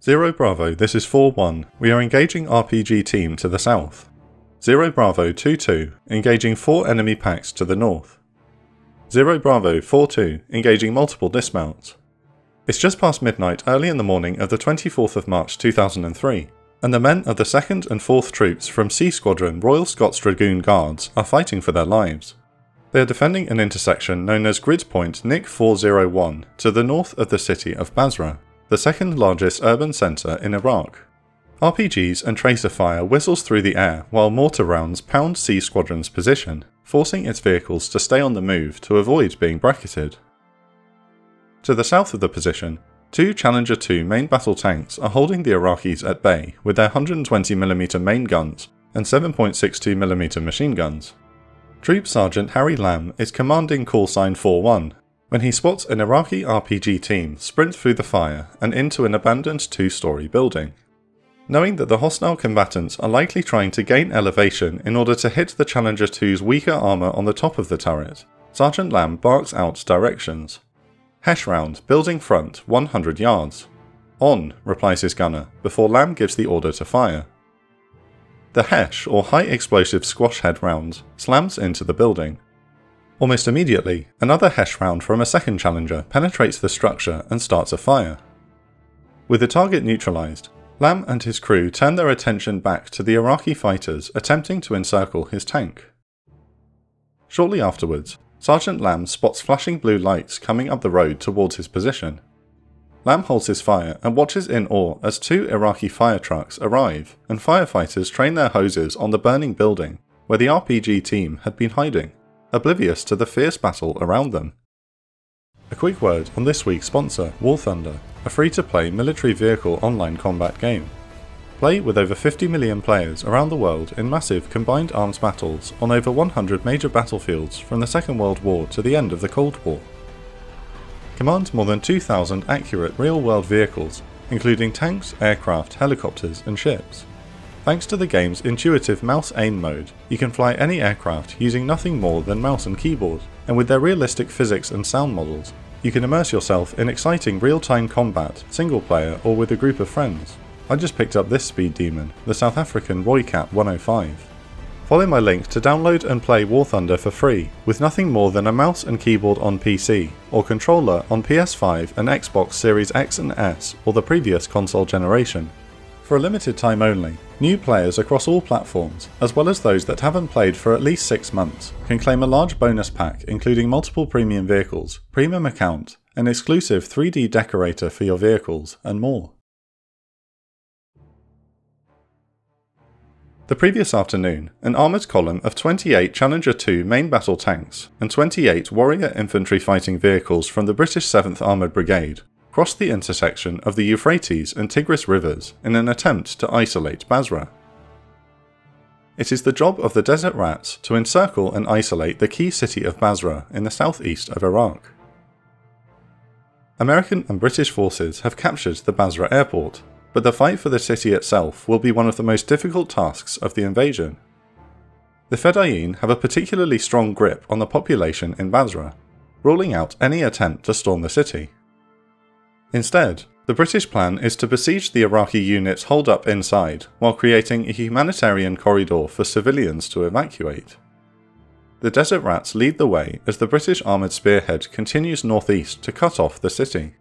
Zero Bravo, this is 4-1. We are engaging RPG team to the south. Zero Bravo 2-2, engaging 4 enemy packs to the north. Zero Bravo 4-2, engaging multiple dismounts. It's just past midnight early in the morning of the 24th of March 2003, and the men of the 2nd and 4th Troops from C Squadron Royal Scots Dragoon Guards are fighting for their lives. They are defending an intersection known as Grid Point Nick 401 to the north of the city of Basra, the second largest urban centre in Iraq. RPGs and tracer fire whistles through the air while mortar rounds pound C Squadron's position, forcing its vehicles to stay on the move to avoid being bracketed. To the south of the position, two Challenger 2 main battle tanks are holding the Iraqis at bay with their 120mm main guns and 7.62mm machine guns. Troop Sergeant Harry Lamb is commanding call sign 4-1 when he spots an Iraqi RPG team sprint through the fire and into an abandoned two-storey building. Knowing that the hostile combatants are likely trying to gain elevation in order to hit the Challenger 2's weaker armour on the top of the turret, Sergeant Lamb barks out directions. Hesh round, building front, 100 yards. On, replies his gunner, before Lamb gives the order to fire. The Hesh, or high explosive squash head round, slams into the building. Almost immediately, another Hesh round from a second challenger penetrates the structure and starts a fire. With the target neutralised, Lamb and his crew turn their attention back to the Iraqi fighters attempting to encircle his tank. Shortly afterwards, Sergeant Lamb spots flashing blue lights coming up the road towards his position. Lamb holds his fire and watches in awe as two Iraqi fire trucks arrive and firefighters train their hoses on the burning building where the RPG team had been hiding, oblivious to the fierce battle around them. A quick word on this week's sponsor, War Thunder, a free to play military vehicle online combat game. Play with over 50 million players around the world in massive combined arms battles on over 100 major battlefields from the Second World War to the end of the Cold War command more than 2,000 accurate real-world vehicles, including tanks, aircraft, helicopters and ships. Thanks to the game's intuitive mouse aim mode, you can fly any aircraft using nothing more than mouse and keyboard, and with their realistic physics and sound models, you can immerse yourself in exciting real-time combat, single player or with a group of friends. I just picked up this speed demon, the South African Rooikat 105. Follow my link to download and play War Thunder for free with nothing more than a mouse and keyboard on PC, or controller on PS5 and Xbox Series X and S or the previous console generation. For a limited time only, new players across all platforms, as well as those that haven't played for at least 6 months, can claim a large bonus pack including multiple premium vehicles, premium account, an exclusive 3D decorator for your vehicles, and more. The previous afternoon, an armoured column of 28 Challenger 2 main battle tanks and 28 Warrior infantry fighting vehicles from the British 7th Armoured Brigade crossed the intersection of the Euphrates and Tigris rivers in an attempt to isolate Basra. It is the job of the Desert Rats to encircle and isolate the key city of Basra in the southeast of Iraq. American and British forces have captured the Basra airport but the fight for the city itself will be one of the most difficult tasks of the invasion. The Fedayeen have a particularly strong grip on the population in Basra, ruling out any attempt to storm the city. Instead, the British plan is to besiege the Iraqi units holed up inside while creating a humanitarian corridor for civilians to evacuate. The Desert Rats lead the way as the British armoured spearhead continues northeast to cut off the city.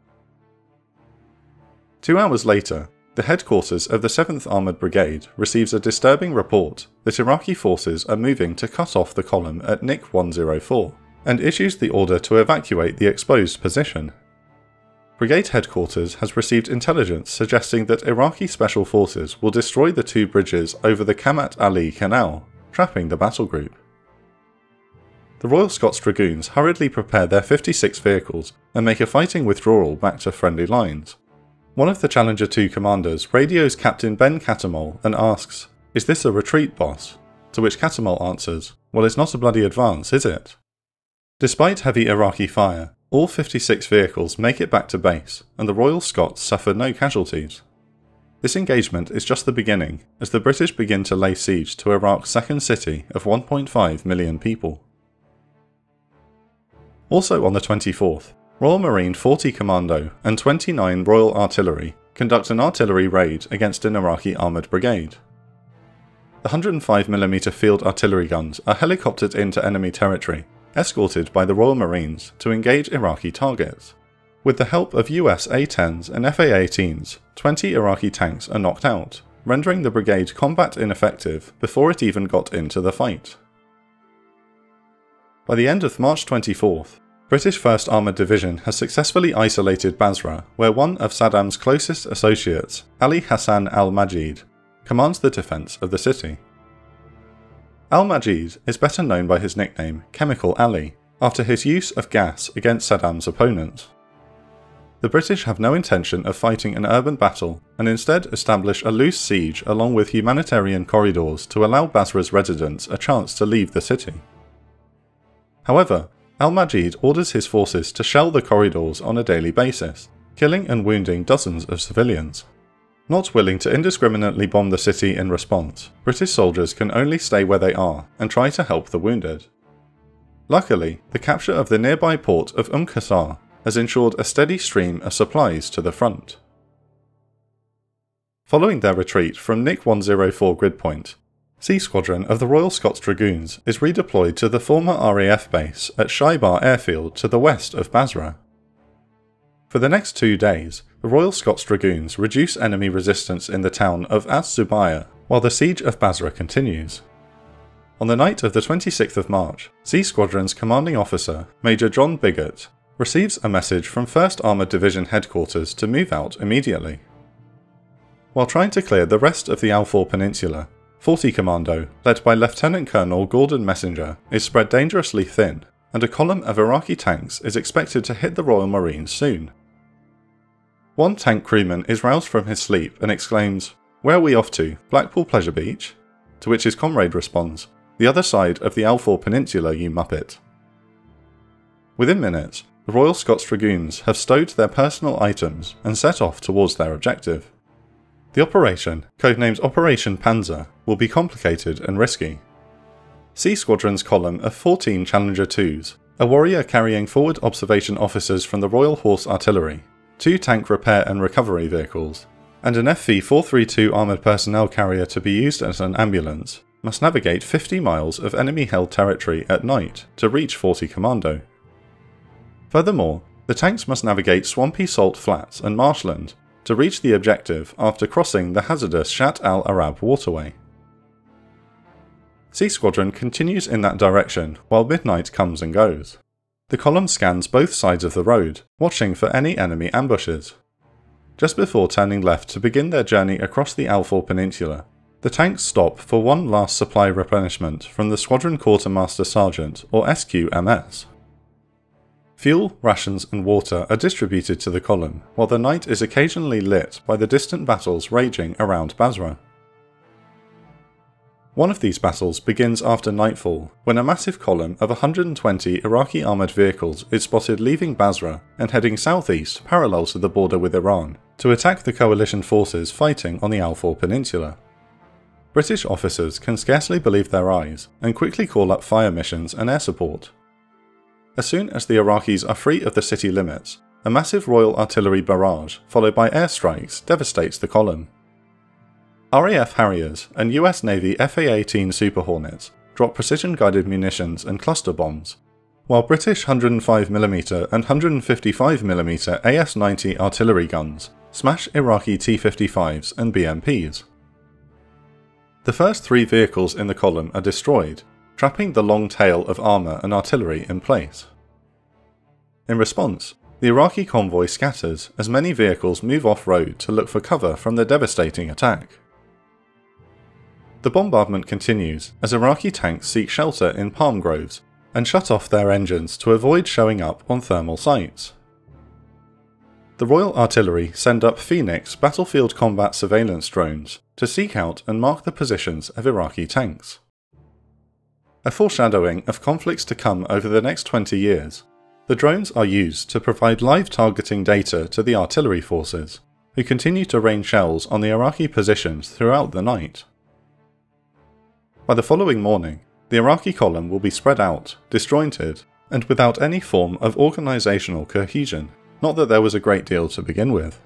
Two hours later, the headquarters of the 7th Armoured Brigade receives a disturbing report that Iraqi forces are moving to cut off the column at Nick 104 and issues the order to evacuate the exposed position. Brigade headquarters has received intelligence suggesting that Iraqi special forces will destroy the two bridges over the Qarmat Ali Canal, trapping the battle group. The Royal Scots Dragoons hurriedly prepare their 56 vehicles and make a fighting withdrawal back to friendly lines, one of the Challenger 2 commanders radios Captain Ben Catamol and asks, Is this a retreat, boss? To which Catamol answers, Well, it's not a bloody advance, is it? Despite heavy Iraqi fire, all 56 vehicles make it back to base, and the Royal Scots suffer no casualties. This engagement is just the beginning, as the British begin to lay siege to Iraq's second city of 1.5 million people. Also on the 24th, Royal Marine 40 Commando and 29 Royal Artillery conduct an artillery raid against an Iraqi armoured brigade. The 105mm field artillery guns are helicoptered into enemy territory, escorted by the Royal Marines to engage Iraqi targets. With the help of US A-10s and FA-18s, 20 Iraqi tanks are knocked out, rendering the brigade combat ineffective before it even got into the fight. By the end of March 24th, British 1st Armoured Division has successfully isolated Basra, where one of Saddam's closest associates, Ali Hassan al-Majid, commands the defence of the city. Al-Majid is better known by his nickname Chemical Ali, after his use of gas against Saddam's opponents. The British have no intention of fighting an urban battle and instead establish a loose siege along with humanitarian corridors to allow Basra's residents a chance to leave the city. However, Al-Majid orders his forces to shell the corridors on a daily basis, killing and wounding dozens of civilians. Not willing to indiscriminately bomb the city in response, British soldiers can only stay where they are and try to help the wounded. Luckily, the capture of the nearby port of Umm Qasr has ensured a steady stream of supplies to the front. Following their retreat from Nick 104 grid point, C Squadron of the Royal Scots Dragoons is redeployed to the former RAF base at Shaibah Airfield to the west of Basra. For the next two days, the Royal Scots Dragoons reduce enemy resistance in the town of Az Zubayr while the siege of Basra continues. On the night of the 26th of March, C Squadron's commanding officer, Major John Biggart, receives a message from 1st Armoured Division headquarters to move out immediately. While trying to clear the rest of the Al-Faw Peninsula, 40 Commando, led by Lieutenant Colonel Gordon Messenger, is spread dangerously thin, and a column of Iraqi tanks is expected to hit the Royal Marines soon. One tank crewman is roused from his sleep and exclaims, Where are we off to? Blackpool Pleasure Beach? To which his comrade responds, The other side of the Al-Faw Peninsula, you muppet. Within minutes, the Royal Scots Dragoons have stowed their personal items and set off towards their objective. The operation, codenamed Operation Panzer, will be complicated and risky. C Squadron's column of 14 Challenger 2s, a warrior carrying forward observation officers from the Royal Horse Artillery, two tank repair and recovery vehicles, and an FV 432 armoured personnel carrier to be used as an ambulance, must navigate 50 miles of enemy held territory at night to reach 40 Commando. Furthermore, the tanks must navigate swampy salt flats and marshland to reach the objective after crossing the hazardous Shatt al Arab waterway. C Squadron continues in that direction while midnight comes and goes. The column scans both sides of the road, watching for any enemy ambushes. Just before turning left to begin their journey across the Al-Faw Peninsula, the tanks stop for one last supply replenishment from the Squadron Quartermaster Sergeant, or SQMS. Fuel, rations, and water are distributed to the column, while the night is occasionally lit by the distant battles raging around Basra. One of these battles begins after nightfall, when a massive column of 120 Iraqi armoured vehicles is spotted leaving Basra and heading southeast parallel to the border with Iran, to attack the coalition forces fighting on the Al-Faw Peninsula. British officers can scarcely believe their eyes and quickly call up fire missions and air support. As soon as the Iraqis are free of the city limits, a massive Royal Artillery barrage, followed by airstrikes, devastates the column. RAF Harriers and US Navy FA-18 Super Hornets drop precision-guided munitions and cluster bombs, while British 105mm and 155mm AS-90 artillery guns smash Iraqi T-55s and BMPs. The first three vehicles in the column are destroyed, trapping the long tail of armour and artillery in place. In response, the Iraqi convoy scatters as many vehicles move off-road to look for cover from the devastating attack. The bombardment continues as Iraqi tanks seek shelter in palm groves and shut off their engines to avoid showing up on thermal sights. The Royal Artillery send up Phoenix battlefield combat surveillance drones to seek out and mark the positions of Iraqi tanks. A foreshadowing of conflicts to come over the next 20 years, the drones are used to provide live targeting data to the artillery forces, who continue to rain shells on the Iraqi positions throughout the night. By the following morning, the Iraqi column will be spread out, disjointed, and without any form of organisational cohesion, not that there was a great deal to begin with.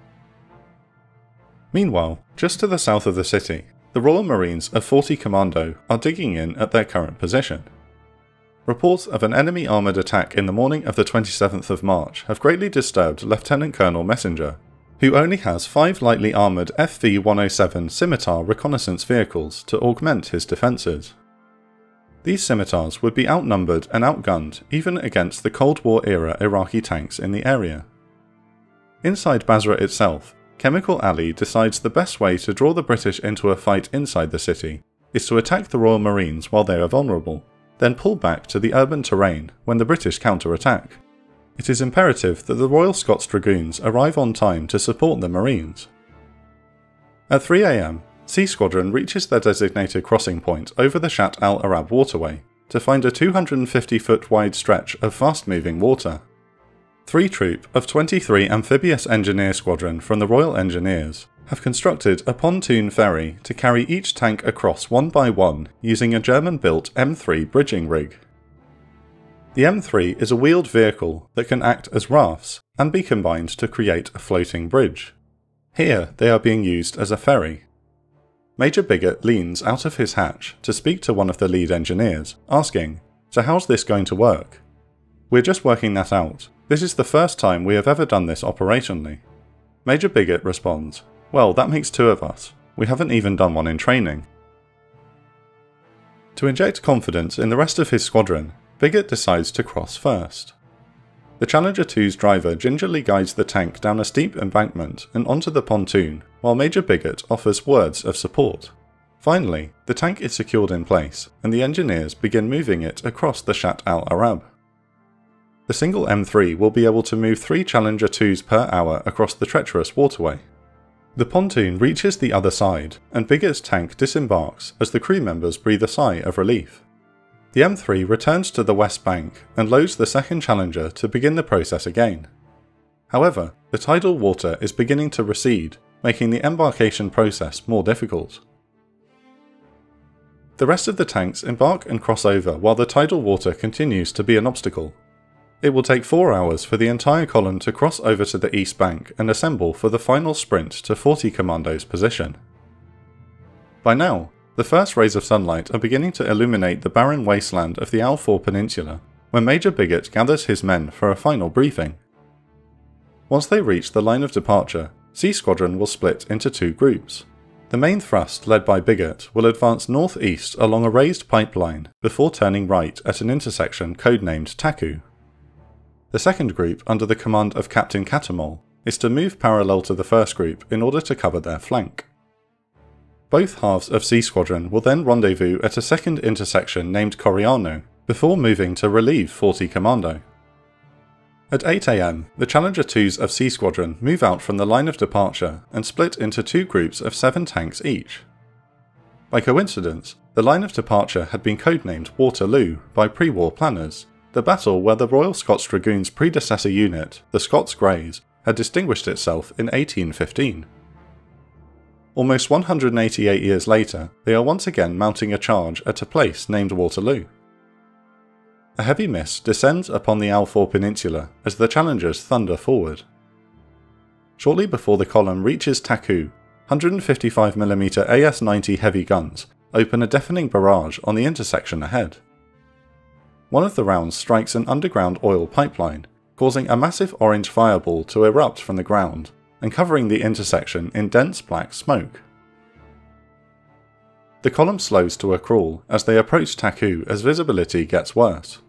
Meanwhile, just to the south of the city, the Royal Marines of 40 Commando are digging in at their current position. Reports of an enemy armoured attack in the morning of the 27th of March have greatly disturbed Lieutenant Colonel Messenger, who only has five lightly armoured FV 107 Scimitar reconnaissance vehicles to augment his defences. These scimitars would be outnumbered and outgunned even against the Cold War era Iraqi tanks in the area. Inside Basra itself, Chemical Ali decides the best way to draw the British into a fight inside the city is to attack the Royal Marines while they are vulnerable, then pull back to the urban terrain when the British counter-attack. It is imperative that the Royal Scots Dragoons arrive on time to support the Marines. At 3am, C Squadron reaches their designated crossing point over the Shatt al Arab waterway to find a 250 foot wide stretch of fast moving water. 3 Troop of 23 Amphibious Engineer Squadron from the Royal Engineers have constructed a pontoon ferry to carry each tank across one by one using a German built M3 bridging rig. The M3 is a wheeled vehicle that can act as rafts and be combined to create a floating bridge. Here they are being used as a ferry. Major Biggart leans out of his hatch to speak to one of the lead engineers, asking, So how's this going to work? We're just working that out. This is the first time we have ever done this operationally. Major Biggart responds, Well, that makes two of us. We haven't even done one in training. To inject confidence in the rest of his squadron, Biggart decides to cross first. The Challenger 2's driver gingerly guides the tank down a steep embankment and onto the pontoon, while Major Biggart offers words of support. Finally, the tank is secured in place, and the engineers begin moving it across the Shatt al Arab. The single M3 will be able to move three Challenger 2s per hour across the treacherous waterway. The pontoon reaches the other side, and Biggart's tank disembarks as the crew members breathe a sigh of relief. The M3 returns to the west bank and loads the second Challenger to begin the process again. However, the tidal water is beginning to recede, making the embarkation process more difficult. The rest of the tanks embark and cross over while the tidal water continues to be an obstacle. It will take 4 hours for the entire column to cross over to the east bank and assemble for the final sprint to 40 Commando's position. By now, the first rays of sunlight are beginning to illuminate the barren wasteland of the Al-Faw Peninsula, when Major Biggart gathers his men for a final briefing. Once they reach the line of departure, C Squadron will split into two groups. The main thrust, led by Biggart, will advance northeast along a raised pipeline before turning right at an intersection codenamed Taku. The second group, under the command of Captain Catamol, is to move parallel to the first group in order to cover their flank. Both halves of C Squadron will then rendezvous at a second intersection named Coriano, before moving to relieve 40 Commando. At 8am, the Challenger 2s of C Squadron move out from the line of departure and split into two groups of seven tanks each. By coincidence, the line of departure had been codenamed Waterloo by pre-war planners, the battle where the Royal Scots Dragoons' predecessor unit, the Scots Greys, had distinguished itself in 1815. Almost 188 years later, they are once again mounting a charge at a place named Waterloo. A heavy mist descends upon the Al-Faw Peninsula as the challengers thunder forward. Shortly before the column reaches Taku, 155mm AS-90 heavy guns open a deafening barrage on the intersection ahead. One of the rounds strikes an underground oil pipeline, causing a massive orange fireball to erupt from the ground and covering the intersection in dense black smoke. The column slows to a crawl as they approach Taku as visibility gets worse.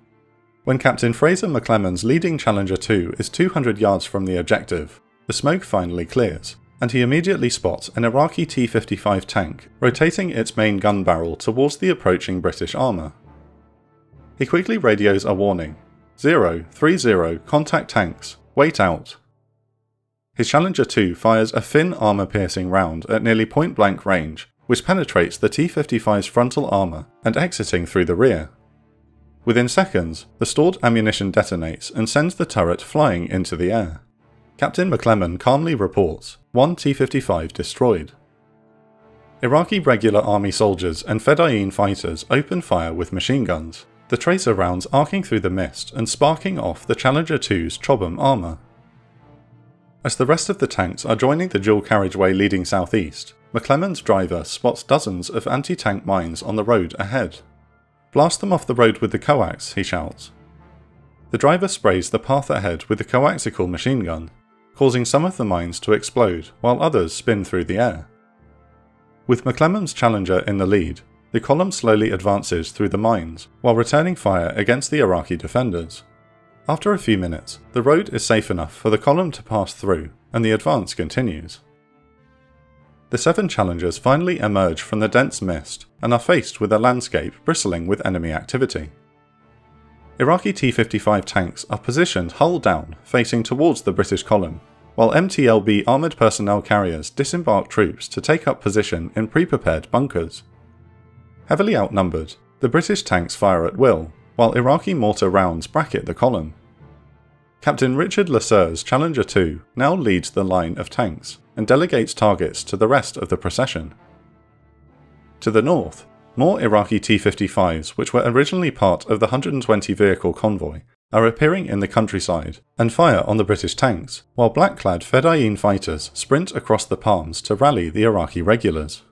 When Captain Fraser McClellan's leading Challenger 2 is 200 yards from the objective, the smoke finally clears, and he immediately spots an Iraqi T-55 tank rotating its main gun barrel towards the approaching British armour. He quickly radios a warning, 030 contact tanks, wait out. His Challenger 2 fires a thin armour-piercing round at nearly point-blank range, which penetrates the T-55's frontal armour and exiting through the rear. Within seconds, the stored ammunition detonates and sends the turret flying into the air. Captain McClellan calmly reports, one T-55 destroyed. Iraqi regular army soldiers and Fedayeen fighters open fire with machine guns, the tracer rounds arcing through the mist and sparking off the Challenger 2's Chobham armour. As the rest of the tanks are joining the dual carriageway leading southeast, McClellan's driver spots dozens of anti tank mines on the road ahead. Blast them off the road with the coax, he shouts. The driver sprays the path ahead with the coaxial machine gun, causing some of the mines to explode while others spin through the air. With McClellan's Challenger in the lead, the column slowly advances through the mines while returning fire against the Iraqi defenders. After a few minutes, the road is safe enough for the column to pass through and the advance continues. The seven challengers finally emerge from the dense mist and are faced with a landscape bristling with enemy activity. Iraqi T 55 tanks are positioned hull down, facing towards the British column, while MTLB armoured personnel carriers disembark troops to take up position in pre prepared bunkers. Heavily outnumbered, the British tanks fire at will, while Iraqi mortar rounds bracket the column. Captain Richard Lasser's Challenger 2 now leads the line of tanks and delegates targets to the rest of the procession. To the north, more Iraqi T 55s, which were originally part of the 120 vehicle convoy, are appearing in the countryside and fire on the British tanks, while black clad Fedayeen fighters sprint across the palms to rally the Iraqi regulars.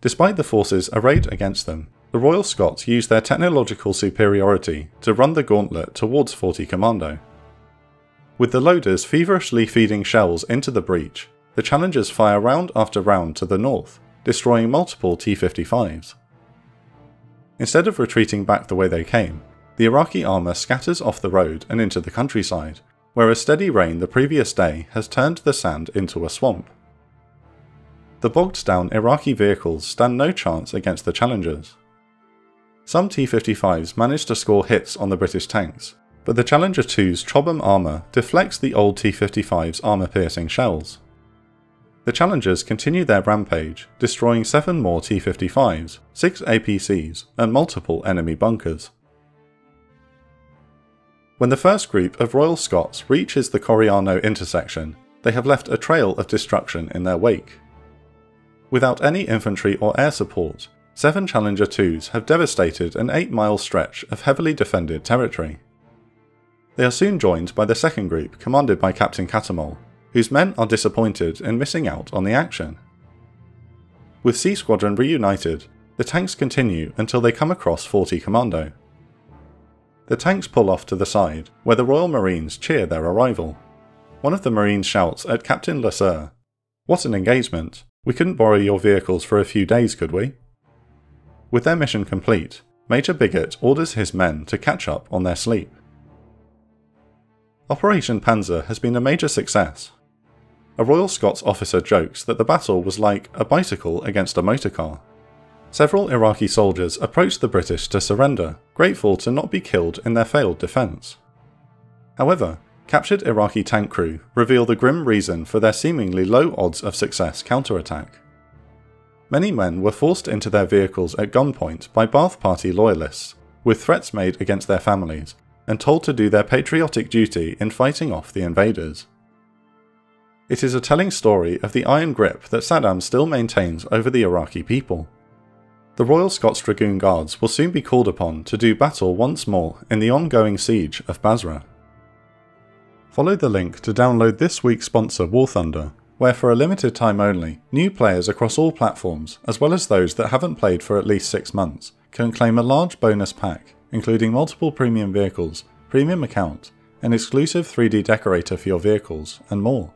Despite the forces arrayed against them, the Royal Scots use their technological superiority to run the gauntlet towards 40 Commando. With the loaders feverishly feeding shells into the breach, the challengers fire round after round to the north, destroying multiple T 55s. Instead of retreating back the way they came, the Iraqi armour scatters off the road and into the countryside, where a steady rain the previous day has turned the sand into a swamp. The bogged down Iraqi vehicles stand no chance against the challengers. Some T 55s manage to score hits on the British tanks, but the Challenger 2's Chobham armour deflects the old T 55's armour piercing shells. The challengers continue their rampage, destroying 7 more T 55s, 6 APCs, and multiple enemy bunkers. When the first group of Royal Scots reaches the Coriano intersection, they have left a trail of destruction in their wake. Without any infantry or air support, seven Challenger 2s have devastated an 8 mile stretch of heavily defended territory. They are soon joined by the second group, commanded by Captain Catamol, whose men are disappointed in missing out on the action. With C Squadron reunited, the tanks continue until they come across 40 Commando. The tanks pull off to the side, where the Royal Marines cheer their arrival. One of the Marines shouts at Captain Lasser, What an engagement! We couldn't borrow your vehicles for a few days, could we? With their mission complete, Major Biggart orders his men to catch up on their sleep. Operation Panzer has been a major success, a Royal Scots officer jokes that the battle was like a bicycle against a motorcar. Several Iraqi soldiers approached the British to surrender, grateful to not be killed in their failed defence. However, captured Iraqi tank crew reveal the grim reason for their seemingly low odds of success counterattack. Many men were forced into their vehicles at gunpoint by Ba'ath Party loyalists, with threats made against their families, and told to do their patriotic duty in fighting off the invaders. It is a telling story of the iron grip that Saddam still maintains over the Iraqi people. The Royal Scots Dragoon Guards will soon be called upon to do battle once more in the ongoing siege of Basra. Follow the link to download this week's sponsor War Thunder, where for a limited time only, new players across all platforms, as well as those that haven't played for at least six months, can claim a large bonus pack, including multiple premium vehicles, premium account, an exclusive 3D decorator for your vehicles, and more.